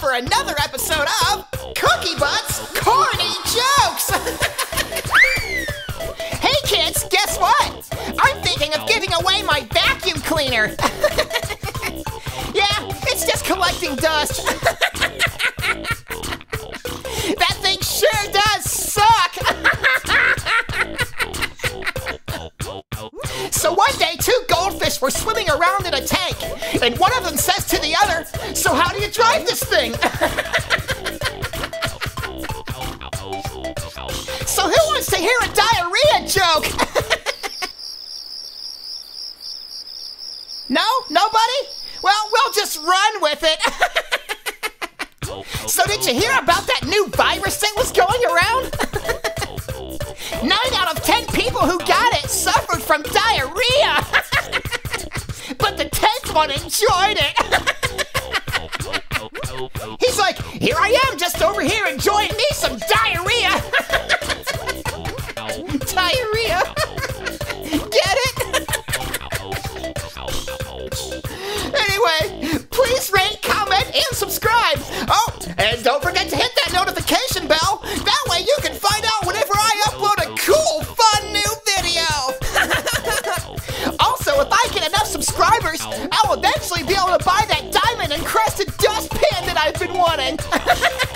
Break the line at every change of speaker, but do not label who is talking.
for another episode of Cookie Butts Corny Jokes! hey kids, guess what? I'm thinking of giving away my vacuum cleaner! yeah, it's just collecting dust. that thing sure does suck! so one day, two goldfish were swimming around in a tank, and one of them says to drive this thing? so, who wants to hear a diarrhea joke? no? Nobody? Well, we'll just run with it. so, did you hear about that new virus that was going around? Nine out of ten people who got it suffered from diarrhea. but the tenth one enjoyed it. He's like, here I am, just over here enjoying me some diarrhea. diarrhea. Get it? anyway, please rate, comment, and subscribe. Oh, and don't forget to hit that notification bell. That way you can find out whenever I upload a cool, fun new video. also, if I get enough subscribers, I'll eventually be I've been wanting.